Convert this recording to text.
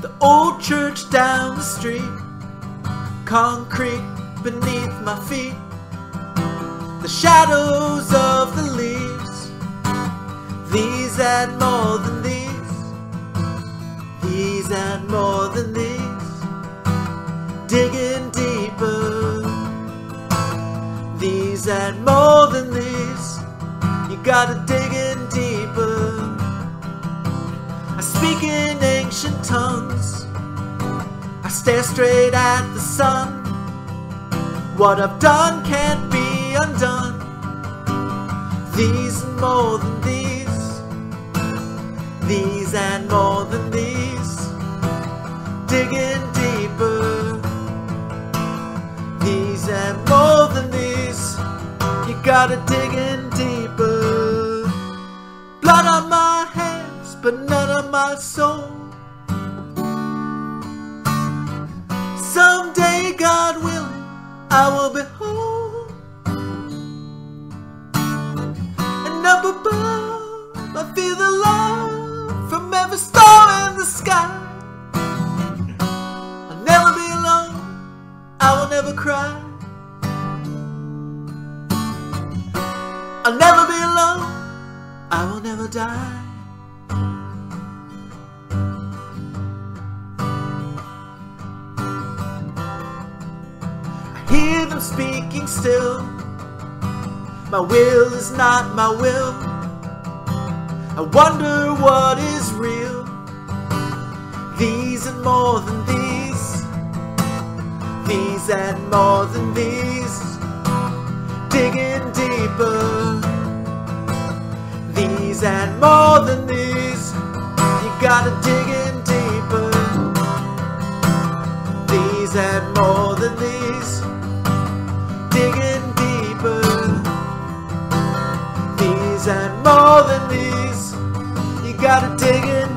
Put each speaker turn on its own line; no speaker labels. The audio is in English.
The old church down the street, concrete beneath my feet, the shadows of the leaves, these and more than these, these and more than these, digging deeper, these and more than these, you gotta dig in deeper. I speak in ancient tongues. Stare straight at the sun. What I've done can't be undone. These and more than these. These and more than these. Digging deeper. These and more than these. You gotta dig in deeper. Blood on my hands, but none on my soul. I will be whole. And up above, I feel the love from every star in the sky. I'll never be alone, I will never cry. I'll never be alone, I will never die. Speaking still. My will is not my will. I wonder what is real. These and more than these. These and more than these. Digging deeper. These and more than these. You gotta dig in deeper. These and more than these. And more than these. You gotta dig in